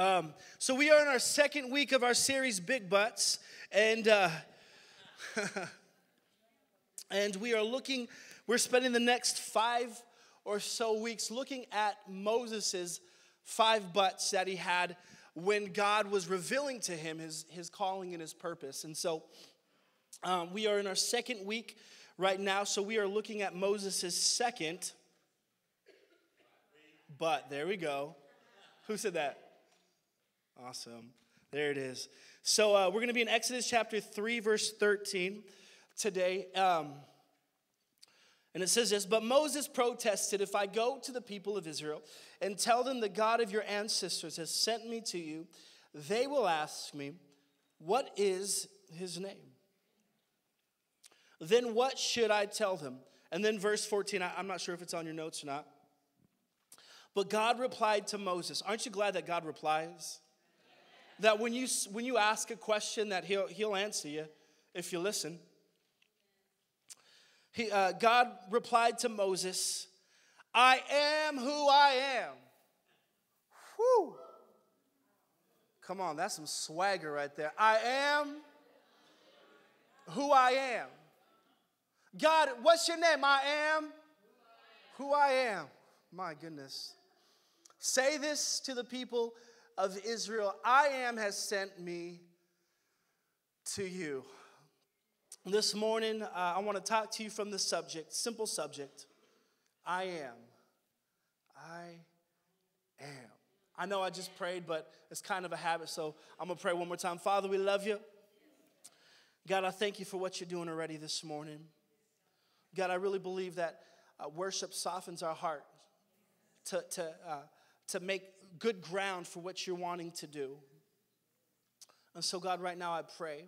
Um, so we are in our second week of our series, Big Buts, and uh, and we are looking. We're spending the next five or so weeks looking at Moses's five butts that he had when God was revealing to him his his calling and his purpose. And so um, we are in our second week right now. So we are looking at Moses's second butt. There we go. Who said that? Awesome. There it is. So uh, we're going to be in Exodus chapter 3, verse 13 today. Um, and it says this But Moses protested, If I go to the people of Israel and tell them the God of your ancestors has sent me to you, they will ask me, What is his name? Then what should I tell them? And then verse 14, I, I'm not sure if it's on your notes or not. But God replied to Moses. Aren't you glad that God replies? That when you, when you ask a question that he'll, he'll answer you if you listen. He, uh, God replied to Moses, I am who I am. Whew. Come on, that's some swagger right there. I am who I am. God, what's your name? I am who I am. My goodness. Say this to the people of Israel, I am has sent me to you. This morning, uh, I want to talk to you from the subject, simple subject I am. I am. I know I just prayed, but it's kind of a habit, so I'm going to pray one more time. Father, we love you. God, I thank you for what you're doing already this morning. God, I really believe that uh, worship softens our heart to, to, uh, to make good ground for what you're wanting to do. And so, God, right now I pray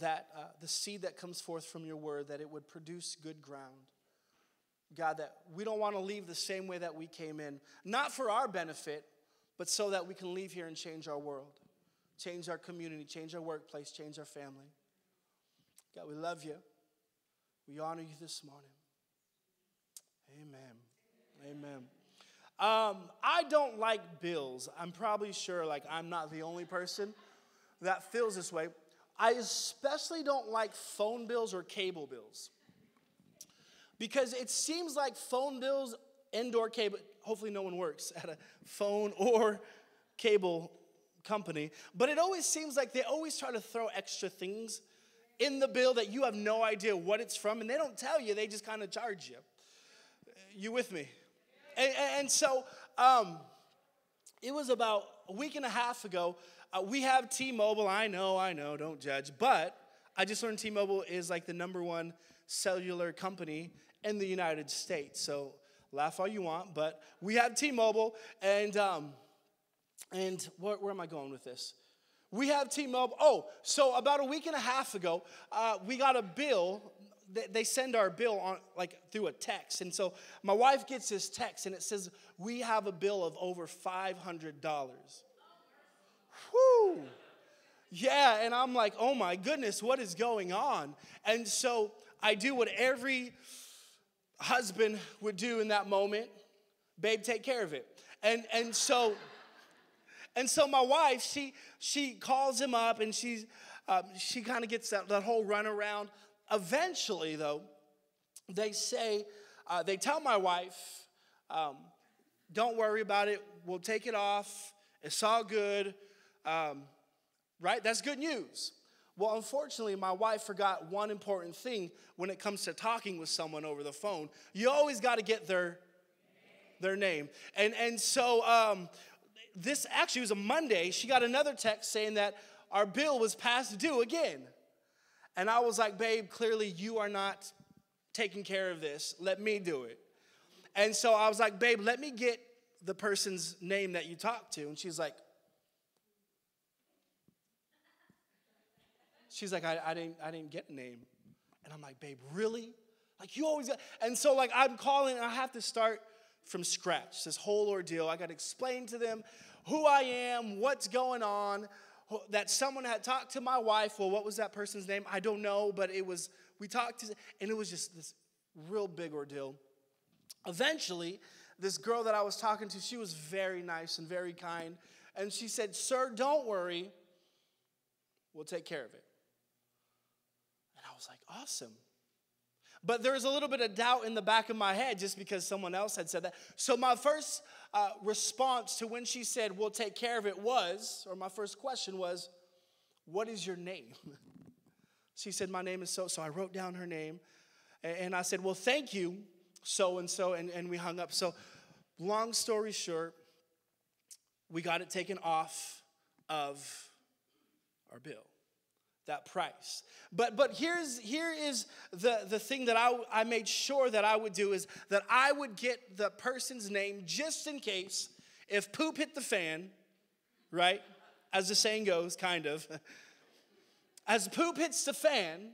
that uh, the seed that comes forth from your word, that it would produce good ground. God, that we don't want to leave the same way that we came in, not for our benefit, but so that we can leave here and change our world, change our community, change our workplace, change our family. God, we love you. We honor you this morning. Amen. Amen. Um, I don't like bills. I'm probably sure, like, I'm not the only person that feels this way. I especially don't like phone bills or cable bills because it seems like phone bills, indoor cable, hopefully no one works at a phone or cable company, but it always seems like they always try to throw extra things in the bill that you have no idea what it's from, and they don't tell you, they just kind of charge you. You with me? And, and so um, it was about a week and a half ago. Uh, we have T Mobile. I know, I know, don't judge. But I just learned T Mobile is like the number one cellular company in the United States. So laugh all you want, but we have T Mobile. And, um, and where, where am I going with this? We have T Mobile. Oh, so about a week and a half ago, uh, we got a bill they send our bill on like through a text and so my wife gets this text and it says we have a bill of over $500 Whoo! Yeah, and I'm like, oh my goodness, what is going on? And so I do what every husband would do in that moment babe, take care of it. And, and so, and so my wife, she, she calls him up and she's, um, she kind of gets that, that whole run around. Eventually, though, they say, uh, they tell my wife, um, don't worry about it, we'll take it off, it's all good, um, right? That's good news. Well, unfortunately, my wife forgot one important thing when it comes to talking with someone over the phone. You always got to get their their name. And and so um, this actually was a Monday. She got another text saying that our bill was past due again. And I was like, babe, clearly you are not taking care of this. Let me do it. And so I was like, babe, let me get the person's name that you talked to. And she's like, she's like, I, I, didn't, I didn't get a name. And I'm like, babe, really? Like you always got, and so like I'm calling and I have to start from scratch, this whole ordeal. I got to explain to them who I am, what's going on, that someone had talked to my wife. Well, what was that person's name? I don't know, but it was, we talked to, and it was just this real big ordeal. Eventually, this girl that I was talking to, she was very nice and very kind. And she said, Sir, don't worry. We'll take care of it. And I was like, Awesome. But there was a little bit of doubt in the back of my head just because someone else had said that. So, my first uh, response to when she said, We'll take care of it was, or my first question was, What is your name? she said, My name is so. So, I wrote down her name and I said, Well, thank you, so and so. And we hung up. So, long story short, we got it taken off of our bill that price. But but here's here is the the thing that I I made sure that I would do is that I would get the person's name just in case if poop hit the fan, right? As the saying goes, kind of. As poop hits the fan,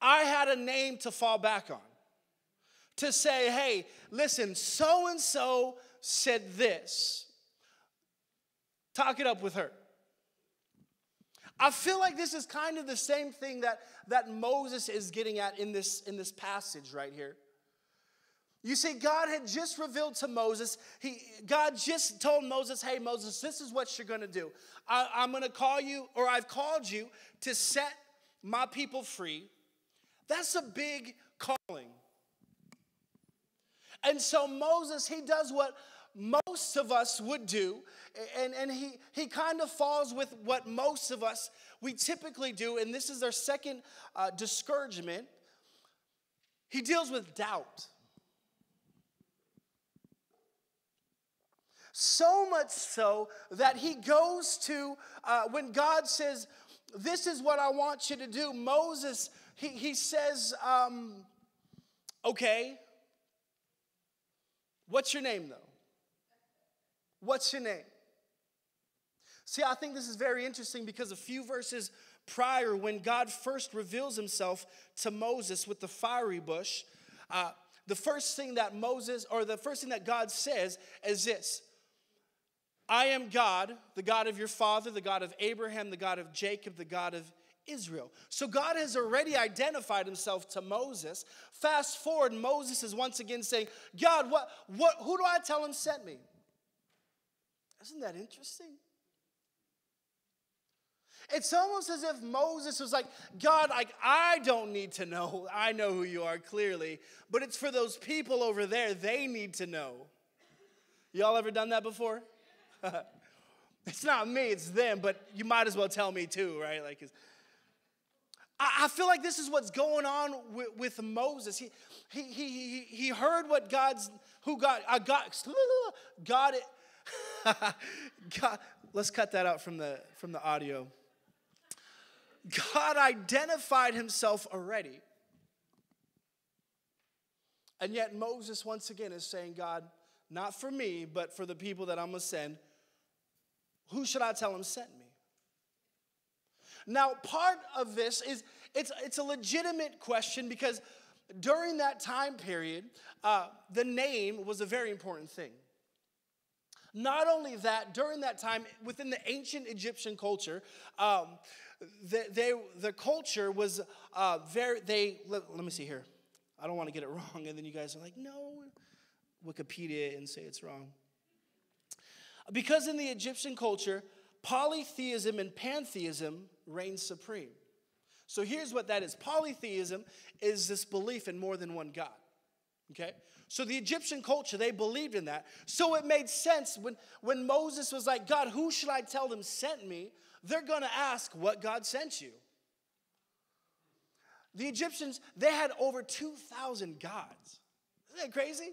I had a name to fall back on. To say, hey, listen, so and so said this. Talk it up with her. I feel like this is kind of the same thing that, that Moses is getting at in this, in this passage right here. You see, God had just revealed to Moses, he, God just told Moses, hey, Moses, this is what you're gonna do. I, I'm gonna call you, or I've called you to set my people free. That's a big calling. And so Moses, he does what most of us would do. And, and he, he kind of falls with what most of us we typically do. And this is our second uh, discouragement. He deals with doubt. So much so that he goes to, uh, when God says, This is what I want you to do, Moses, he, he says, um, Okay, what's your name though? What's your name? See, I think this is very interesting because a few verses prior, when God first reveals himself to Moses with the fiery bush, uh, the first thing that Moses, or the first thing that God says is this I am God, the God of your father, the God of Abraham, the God of Jacob, the God of Israel. So God has already identified himself to Moses. Fast forward, Moses is once again saying, God, what, what, who do I tell him sent me? Isn't that interesting? It's almost as if Moses was like, God, like, I don't need to know. I know who you are clearly, but it's for those people over there. They need to know. Y'all ever done that before? it's not me, it's them, but you might as well tell me too, right? Like, I feel like this is what's going on with, with Moses. He, he, he, he heard what God's, who God, uh, God, God, God, let's cut that out from the, from the audio. God identified himself already. And yet Moses once again is saying, God, not for me, but for the people that I'm going to send, who should I tell him sent me? Now, part of this is it's, it's a legitimate question because during that time period, uh, the name was a very important thing. Not only that, during that time, within the ancient Egyptian culture, um, the, they, the culture was uh, very, they, let, let me see here. I don't want to get it wrong. And then you guys are like, no, Wikipedia and say it's wrong. Because in the Egyptian culture, polytheism and pantheism reigned supreme. So here's what that is polytheism is this belief in more than one God. Okay? So the Egyptian culture, they believed in that. So it made sense when, when Moses was like, God, who should I tell them sent me? They're gonna ask what God sent you. The Egyptians, they had over 2,000 gods. Isn't that crazy?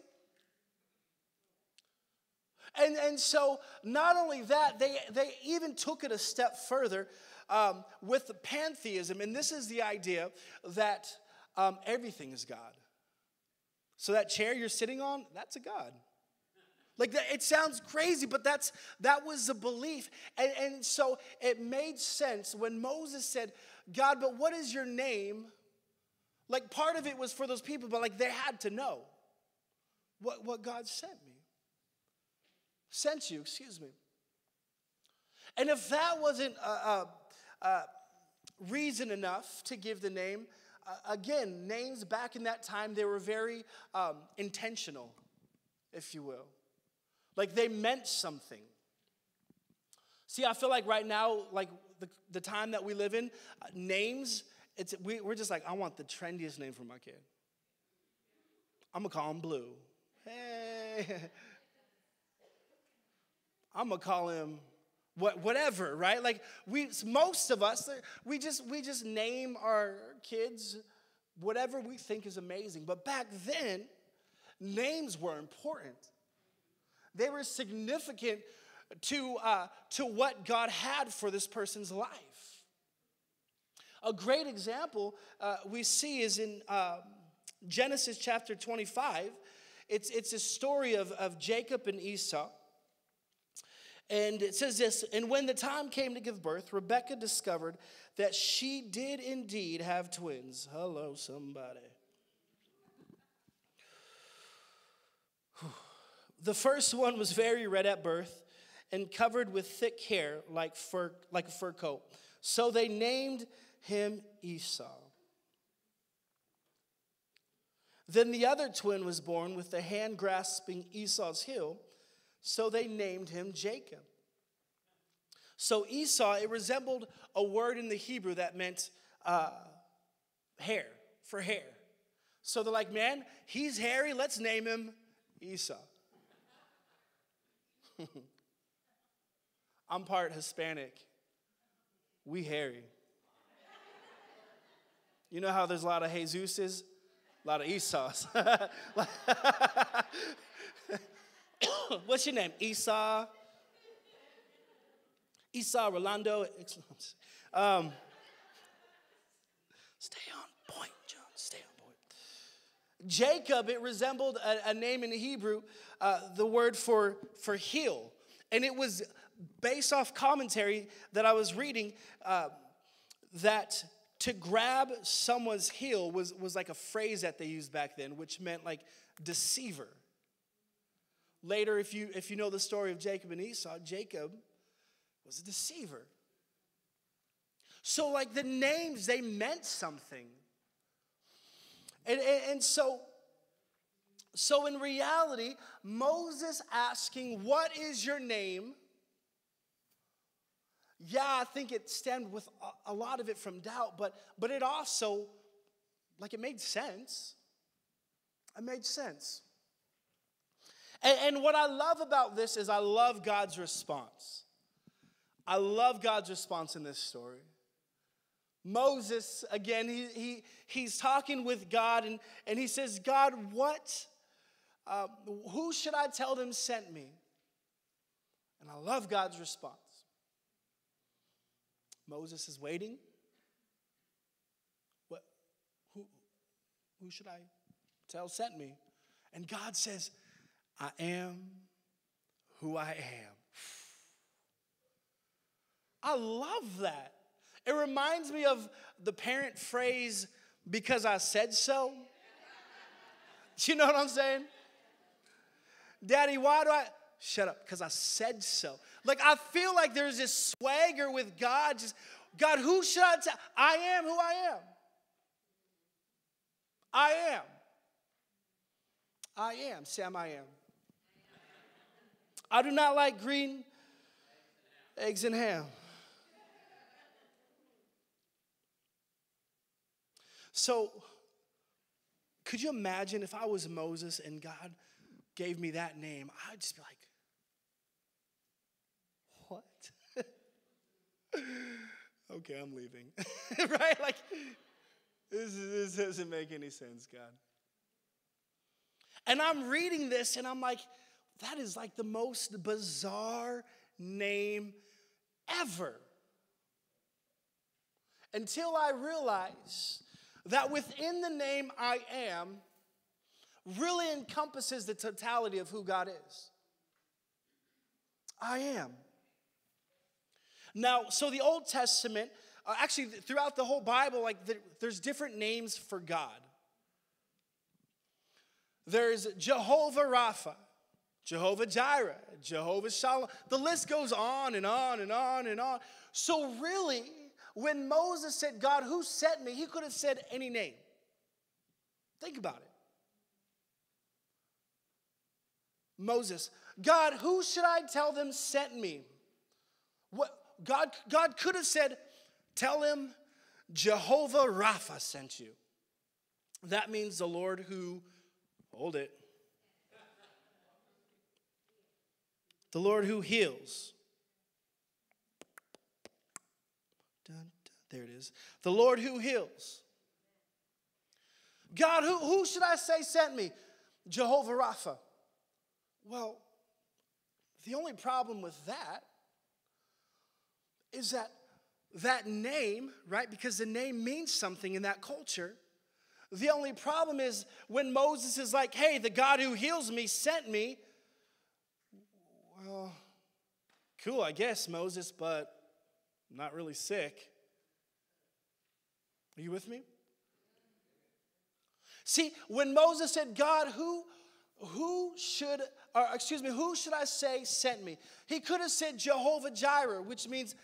And, and so, not only that, they, they even took it a step further um, with the pantheism. And this is the idea that um, everything is God. So that chair you're sitting on, that's a God. Like that, it sounds crazy, but that's that was the belief. And, and so it made sense when Moses said, God, but what is your name? Like part of it was for those people, but like they had to know what, what God sent me. Sent you, excuse me. And if that wasn't a, reason enough to give the name, again, names back in that time, they were very um, intentional, if you will. Like they meant something. See, I feel like right now, like the, the time that we live in, uh, names, it's, we, we're just like, I want the trendiest name for my kid. I'm gonna call him Blue. Hey. I'm gonna call him what, whatever, right? Like we, most of us, we just we just name our kids whatever we think is amazing. But back then, names were important. They were significant to, uh, to what God had for this person's life. A great example uh, we see is in uh, Genesis chapter 25. It's, it's a story of, of Jacob and Esau. And it says this And when the time came to give birth, Rebecca discovered that she did indeed have twins. Hello, somebody. The first one was very red at birth and covered with thick hair like, fur, like a fur coat. So they named him Esau. Then the other twin was born with the hand grasping Esau's heel, so they named him Jacob. So Esau, it resembled a word in the Hebrew that meant uh, hair, for hair. So they're like, man, he's hairy, let's name him Esau. I'm part Hispanic. We hairy. You know how there's a lot of Jesuses? A lot of Esau's. What's your name? Esau? Esau Rolando. Um, stay on point, John. Stay on point. Jacob, it resembled a, a name in Hebrew, uh, the word for, for heel. And it was based off commentary that I was reading uh, that to grab someone's heel was, was like a phrase that they used back then, which meant like deceiver. Later, if you, if you know the story of Jacob and Esau, Jacob was a deceiver. So, like the names, they meant something. And, and, and so, so in reality, Moses asking, What is your name? Yeah, I think it stemmed with a lot of it from doubt, but, but it also, like, it made sense. It made sense. And, and what I love about this is I love God's response. I love God's response in this story. Moses, again, he, he, he's talking with God and, and he says, God, what, uh, who should I tell them sent me? And I love God's response. Moses is waiting. What, who, who should I tell sent me? And God says, I am who I am. I love that. It reminds me of the parent phrase, because I said so. You know what I'm saying? Daddy, why do I? Shut up, because I said so. Like, I feel like there's this swagger with God. Just, God, who should I tell? I am who I am. I am. I am. Sam, I am. I do not like green eggs and ham. So, could you imagine if I was Moses and God gave me that name? I'd just be like, what? okay, I'm leaving. right? Like, this, this doesn't make any sense, God. And I'm reading this and I'm like, that is like the most bizarre name ever. Until I realize that within the name I am really encompasses the totality of who God is. I am. Now, so the Old Testament, uh, actually throughout the whole Bible, like the, there's different names for God. There's Jehovah Rapha, Jehovah Jireh, Jehovah Shalom. The list goes on and on and on and on. So really, when Moses said, God, who sent me? He could have said any name. Think about it. Moses, God, who should I tell them sent me? What God, God could have said, Tell him Jehovah Rapha sent you. That means the Lord who, hold it, the Lord who heals. There it is. The Lord who heals. God, who, who should I say sent me? Jehovah Rapha. Well, the only problem with that is that that name, right? Because the name means something in that culture. The only problem is when Moses is like, hey, the God who heals me sent me. Well, cool, I guess, Moses, but I'm not really sick. Are you with me? See, when Moses said, God, who, who should, or excuse me, who should I say sent me? He could have said Jehovah Jireh, which means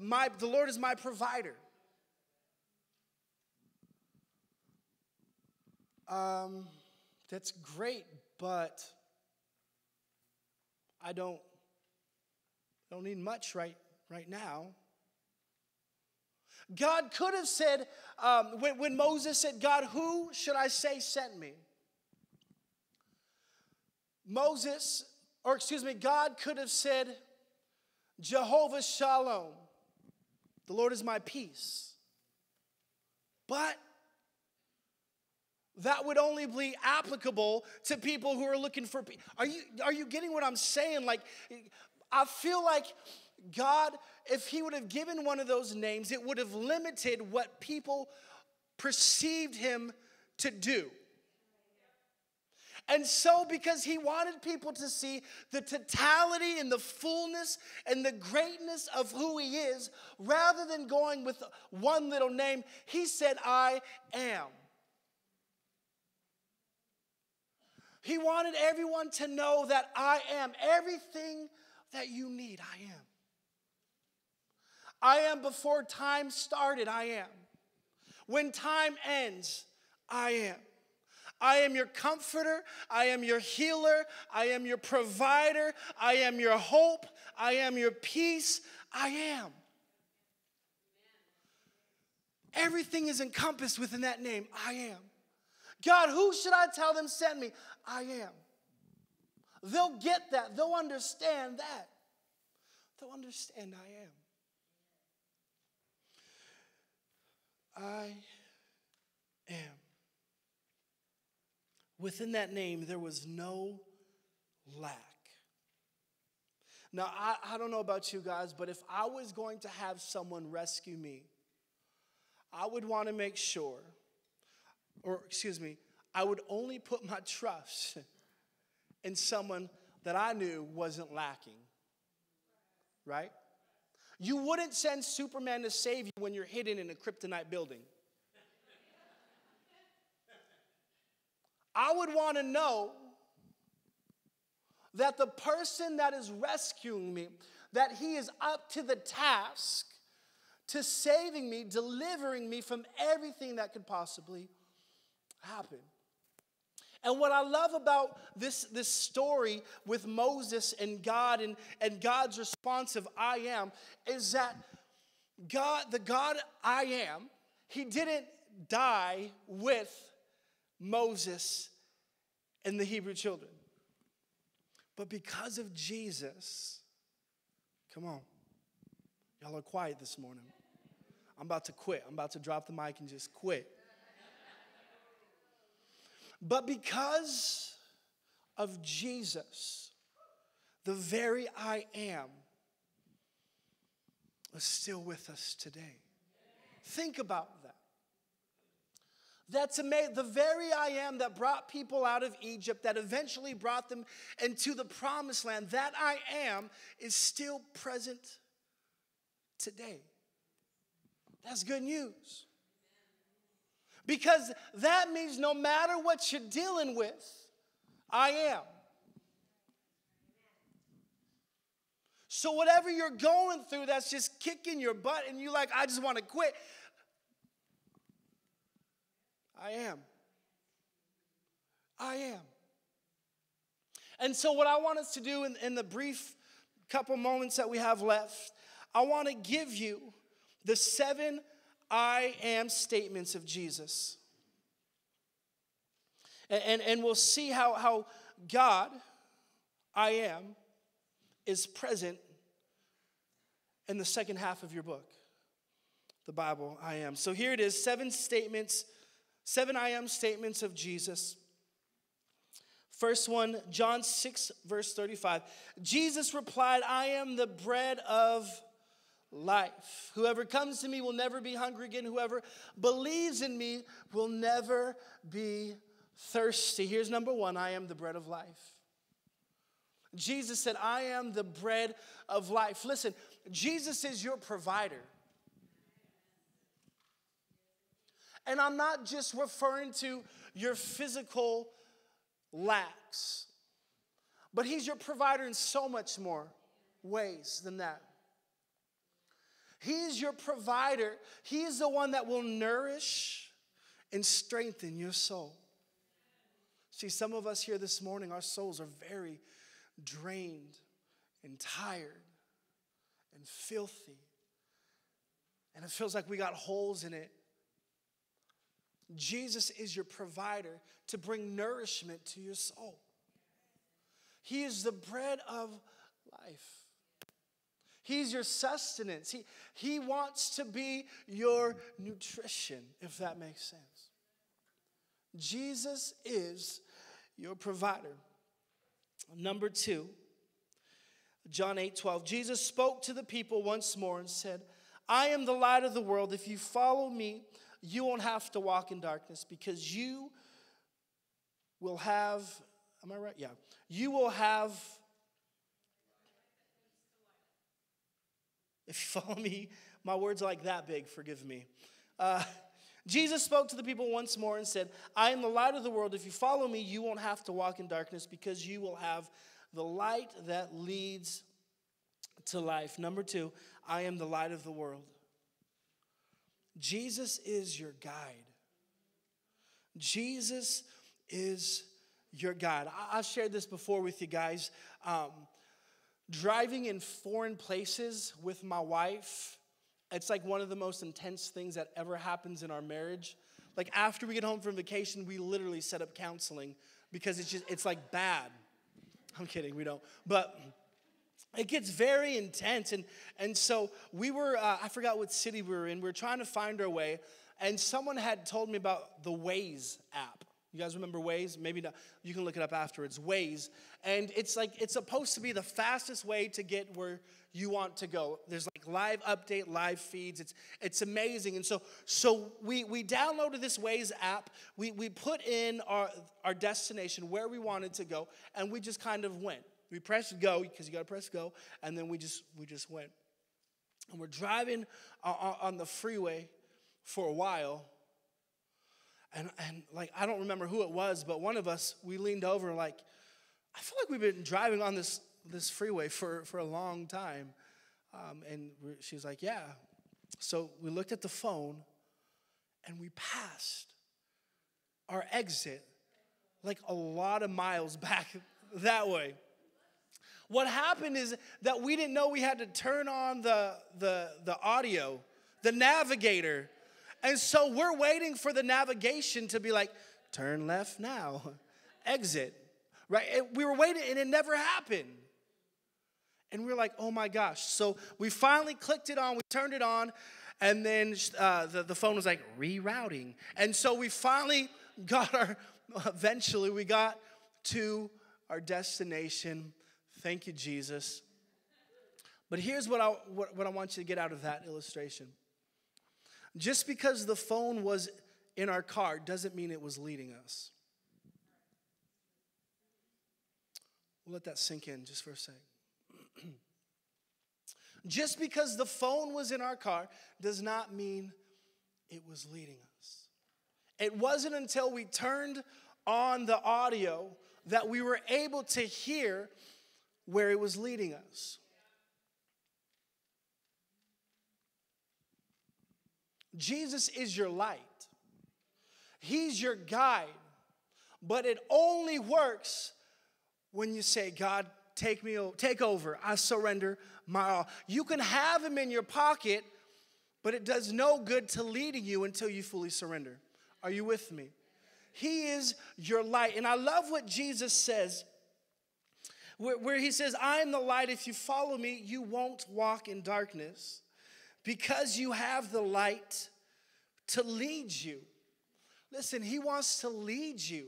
my, the Lord is my provider. Um, that's great, but I don't, I don't need much right, right now. God could have said, um, when, when Moses said, God, who should I say sent me? Moses, or excuse me, God could have said, Jehovah Shalom. The Lord is my peace. But that would only be applicable to people who are looking for. Are you, are you getting what I'm saying? Like, I feel like God, if He would have given one of those names, it would have limited what people perceived Him to do. And so, because he wanted people to see the totality and the fullness and the greatness of who he is, rather than going with one little name, he said, I am. He wanted everyone to know that I am everything that you need. I am. I am before time started. I am. When time ends, I am. I am your comforter. I am your healer. I am your provider. I am your hope. I am your peace. I am. Everything is encompassed within that name. I am. God, who should I tell them sent me? I am. They'll get that. They'll understand that. They'll understand I am. I am. Within that name, there was no lack. Now, I, I don't know about you guys, but if I was going to have someone rescue me, I would want to make sure, or excuse me, I would only put my trust in someone that I knew wasn't lacking. Right? You wouldn't send Superman to save you when you're hidden in a kryptonite building. I would want to know that the person that is rescuing me, that he is up to the task to saving me, delivering me from everything that could possibly happen. And what I love about this, this story with Moses and God and, and God's response of I am is that God, the God I am, he didn't die with Moses and the Hebrew children. But because of Jesus, come on, y'all are quiet this morning. I'm about to quit. I'm about to drop the mic and just quit. But because of Jesus, the very I am is still with us today. Think about that. That's amazing. The very I am that brought people out of Egypt, that eventually brought them into the promised land, that I am is still present today. That's good news. Because that means no matter what you're dealing with, I am. So, whatever you're going through that's just kicking your butt and you're like, I just want to quit, I am. I am. And so, what I want us to do in, in the brief couple moments that we have left, I want to give you the seven I am statements of Jesus. And, and, and we'll see how, how God, I am, is present in the second half of your book, the Bible, I am. So here it is seven statements, seven I am statements of Jesus. First one, John 6, verse 35. Jesus replied, I am the bread of life. Whoever comes to me will never be hungry again. Whoever believes in me will never be thirsty. Here's number one I am the bread of life. Jesus said, I am the bread of life. Listen, Jesus is your provider. And I'm not just referring to your physical lacks, but He's your provider in so much more ways than that. He's your provider, He's the one that will nourish and strengthen your soul. See, some of us here this morning, our souls are very drained and tired and filthy. And it feels like we got holes in it. Jesus is your provider to bring nourishment to your soul. He is the bread of life. He's your sustenance. He, he wants to be your nutrition, if that makes sense. Jesus is your provider. Number two, John 8 12. Jesus spoke to the people once more and said, I am the light of the world. If you follow me, you won't have to walk in darkness because you will have, am I right? Yeah. You will have, if you follow me, my words are like that big, forgive me. Uh, Jesus spoke to the people once more and said, I am the light of the world. If you follow me, you won't have to walk in darkness because you will have the light that leads to life. Number two, I am the light of the world. Jesus is your guide. Jesus is your guide. I've shared this before with you guys. Um, driving in foreign places with my wife it's like one of the most intense things that ever happens in our marriage. Like after we get home from vacation, we literally set up counseling because it's just it's like bad. I'm kidding, we don't. But it gets very intense and and so we were uh, i forgot what city we were in we were trying to find our way and someone had told me about the waze app you guys remember Waze? Maybe not. You can look it up afterwards. Waze. And it's like, it's supposed to be the fastest way to get where you want to go. There's like live update, live feeds. It's, it's amazing. And so, so we, we downloaded this Waze app. We, we put in our, our destination, where we wanted to go, and we just kind of went. We pressed go, because you got to press go, and then we just, we just went. And we're driving on the freeway for a while and, and like, I don't remember who it was, but one of us, we leaned over like, I feel like we've been driving on this, this freeway for, for a long time. Um, and she's like, yeah. So we looked at the phone and we passed our exit like a lot of miles back that way. What happened is that we didn't know we had to turn on the, the, the audio, the navigator and so we're waiting for the navigation to be like, turn left now, exit, right? we were waiting and it never happened. And we are like, oh my gosh. So we finally clicked it on, we turned it on, and then uh, the, the phone was like, rerouting. And so we finally got our, eventually, we got to our destination. Thank you, Jesus. But here's what I, what, what I want you to get out of that illustration just because the phone was in our car doesn't mean it was leading us. We'll let that sink in just for a second. just because the phone was in our car does not mean it was leading us. It wasn't until we turned on the audio that we were able to hear where it was leading us. Jesus is your light, He's your guide, but it only works when you say, God, take me, take over. I surrender my all. You can have him in your pocket, but it does no good to leading you until you fully surrender. Are you with me? He is your light. And I love what Jesus says, where, where he says, I am the light. If you follow me, you won't walk in darkness because you have the light to lead you. Listen, he wants to lead you.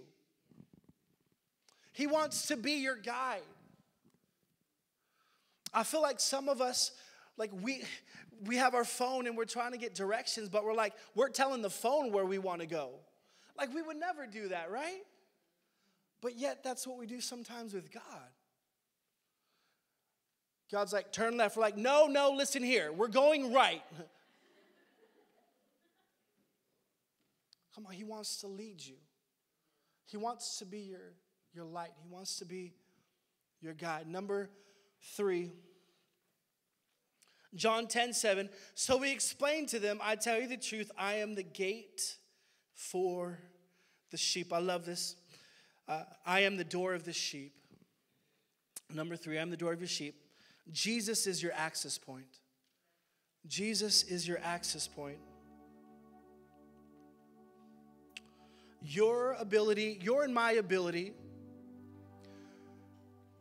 He wants to be your guide. I feel like some of us, like we we have our phone and we're trying to get directions, but we're like, we're telling the phone where we want to go. Like we would never do that, right? But yet that's what we do sometimes with God. God's like, turn left. We're like, no, no, listen here. We're going right. Come on, He wants to lead you. He wants to be your, your light. He wants to be your guide. Number three, John 10 7. So we explained to them, I tell you the truth, I am the gate for the sheep. I love this. Uh, I am the door of the sheep. Number three, I'm the door of your sheep. Jesus is your access point. Jesus is your access point. Your ability, your and my ability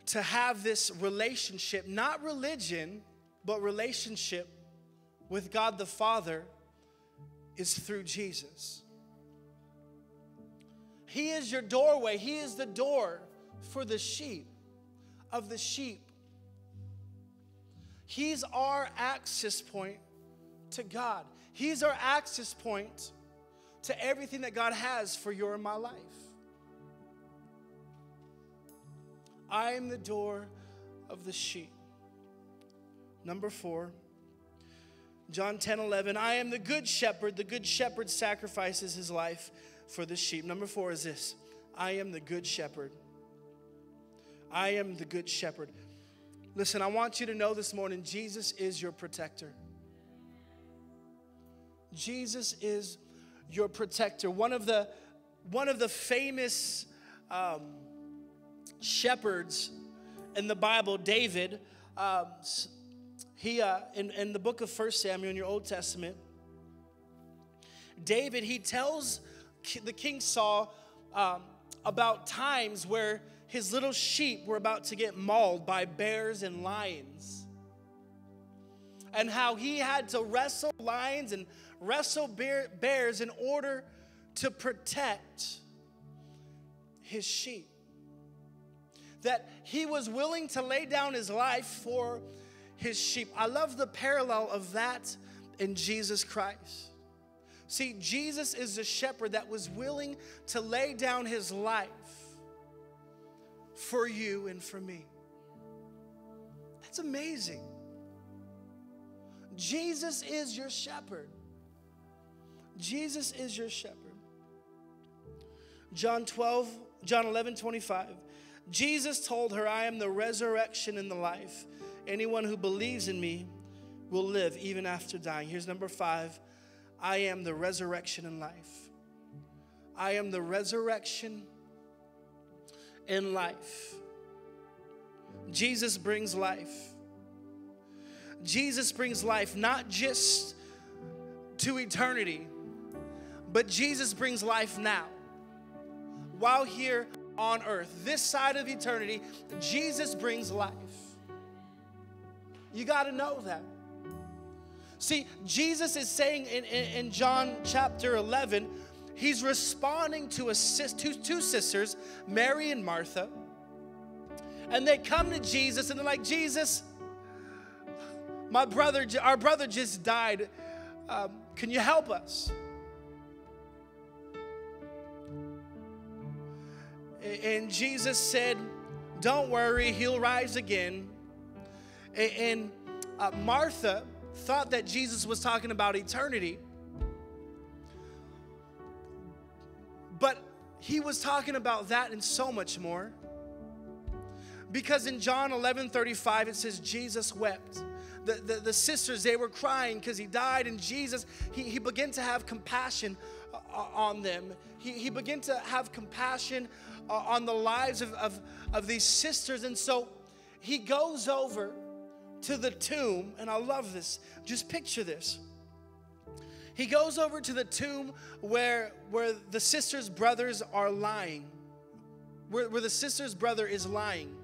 to have this relationship, not religion, but relationship with God the Father, is through Jesus. He is your doorway, He is the door for the sheep, of the sheep. He's our access point to God. He's our access point to everything that God has for your and my life. I am the door of the sheep. Number four, John 10 11. I am the good shepherd. The good shepherd sacrifices his life for the sheep. Number four is this I am the good shepherd. I am the good shepherd. Listen, I want you to know this morning Jesus is your protector. Jesus is your protector. One of the, one of the famous um, shepherds in the Bible, David, um, he, uh, in, in the book of First Samuel in your Old Testament, David, he tells the king Saul um, about times where his little sheep were about to get mauled by bears and lions. And how he had to wrestle lions and wrestle bear, bears in order to protect his sheep. That he was willing to lay down his life for his sheep. I love the parallel of that in Jesus Christ. See, Jesus is the shepherd that was willing to lay down his life for you and for me. That's amazing. Jesus is your shepherd. Jesus is your shepherd. John 12, John 11, 25. Jesus told her, I am the resurrection and the life. Anyone who believes in me will live even after dying. Here's number five I am the resurrection and life. I am the resurrection and life. Jesus brings life. Jesus brings life not just to eternity, but Jesus brings life now. While here on earth, this side of eternity, Jesus brings life. You got to know that. See, Jesus is saying in, in, in John chapter 11, he's responding to a sis, two, two sisters, Mary and Martha. And they come to Jesus and they're like, Jesus, my brother, our brother just died. Um, can you help us? And Jesus said, Don't worry, he'll rise again. And uh, Martha, thought that Jesus was talking about eternity. He was talking about that and so much more. Because in John 11 35, it says, Jesus wept. The, the, the sisters, they were crying because he died, and Jesus, he, he began to have compassion uh, on them. he, he began to have compassion uh, on the lives of, of, of these sisters. And so he goes over to the tomb, and I love this. Just picture this. He goes over to the tomb where, where the sister's brothers are lying, where, where the sister's brother is lying.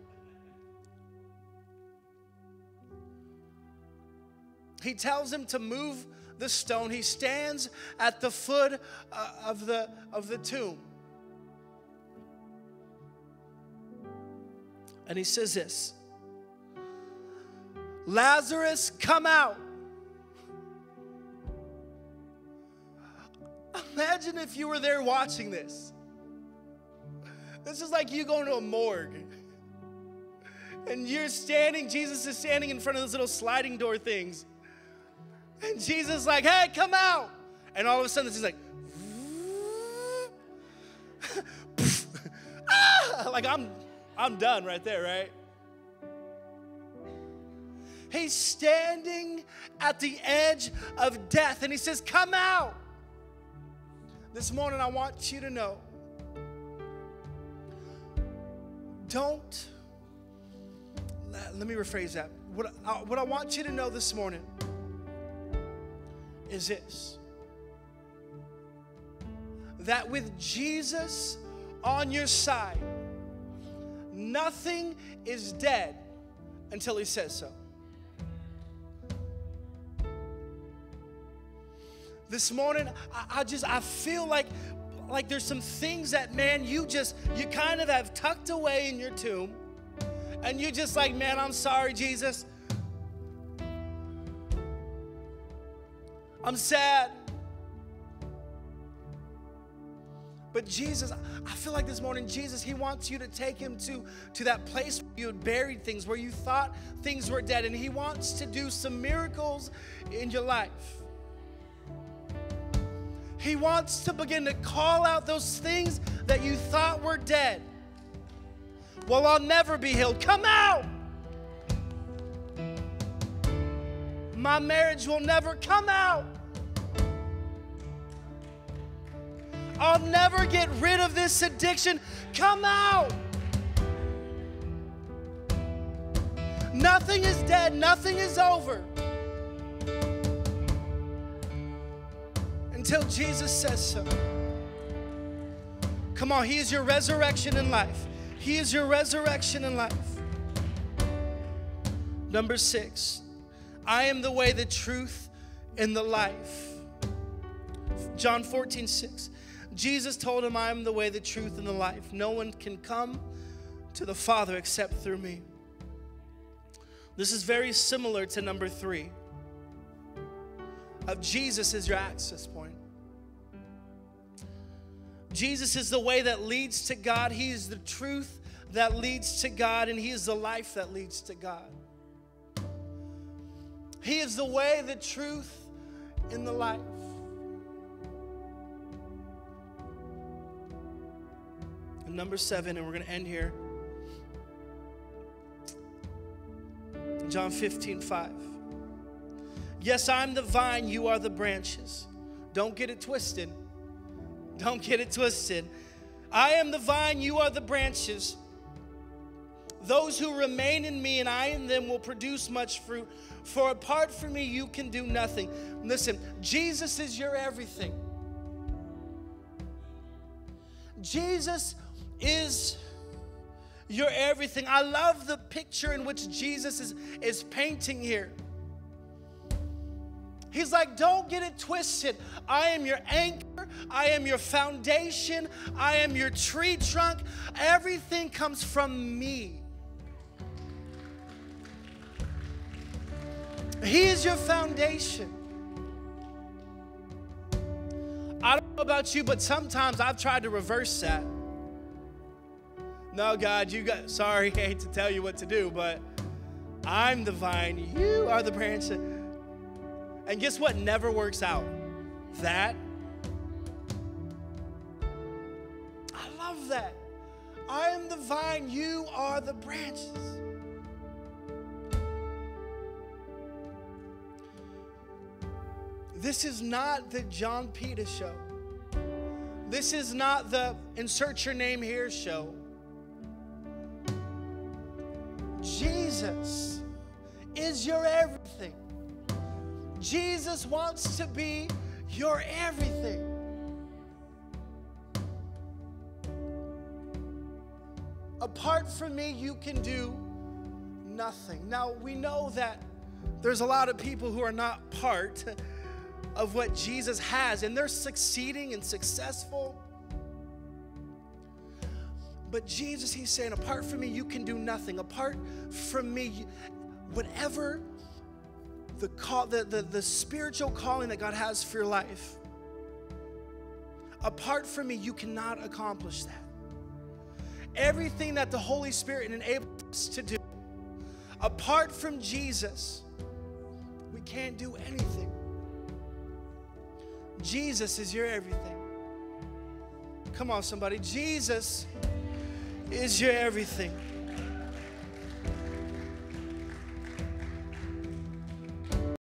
He tells him to move the stone. He stands at the foot uh, of, the, of the tomb. And he says this Lazarus, come out. Imagine if you were there watching this. This is like you going to a morgue. And you're standing, Jesus is standing in front of those little sliding door things. And Jesus like, hey, come out. And all of a sudden, is like, ah! like I'm, I'm done right there, right? He's standing at the edge of death and he says, Come out. This morning, I want you to know don't, let me rephrase that. What I, what I want you to know this morning is this that with Jesus on your side, nothing is dead until he says so. This morning, I, I just I feel like like there's some things that man you just you kind of have tucked away in your tomb and you just like man i'm sorry jesus I'm sad. But Jesus, I feel like this morning, Jesus, He wants you to take Him to, to that place where you had buried things, where you thought things were dead, and He wants to do some miracles in your life. He wants to begin to call out those things that you thought were dead. Well, I'll never be healed. Come out! My marriage will never come out. I'll never get rid of this addiction. Come out. Nothing is dead, nothing is over. Until Jesus says so. Come on, He is your resurrection in life. He is your resurrection in life. Number six, I am the way, the truth, and the life. John 14, 6. Jesus told him, I am the way, the truth, and the life. No one can come to the Father except through me. This is very similar to number three of Jesus is your access point. Jesus is the way that leads to God. He is the truth that leads to God, and He is the life that leads to God. He is the way, the truth, and the life. And number seven, and we're going to end here. John 15, 5. Yes, I'm the vine, you are the branches. Don't get it twisted. Don't get it twisted. I am the vine, you are the branches. Those who remain in me and I in them will produce much fruit. For apart from me, you can do nothing. Listen, Jesus is your everything. Jesus is your everything. I love the picture in which Jesus is, is painting here. He's like, don't get it twisted. I am your anchor. I am your foundation. I am your tree trunk. Everything comes from me. He is your foundation. I don't know about you, but sometimes I've tried to reverse that. No, God, you got, sorry, I hate to tell you what to do, but I'm the vine, you are the branch. And guess what never works out? That. I love that. I am the vine, you are the branches. This is not the John Peter show. This is not the insert your name here show. Jesus is your everything. Jesus wants to be your everything. Apart from me, you can do nothing. Now, we know that there's a lot of people who are not part of what Jesus has, and they're succeeding and successful. But Jesus, He's saying, apart from me, you can do nothing. Apart from me, whatever the, call, the, the, the spiritual calling that God has for your life, apart from me, you cannot accomplish that. Everything that the Holy Spirit enables us to do, apart from Jesus, we can't do anything. Jesus is your everything. Come on, somebody. Jesus is your everything.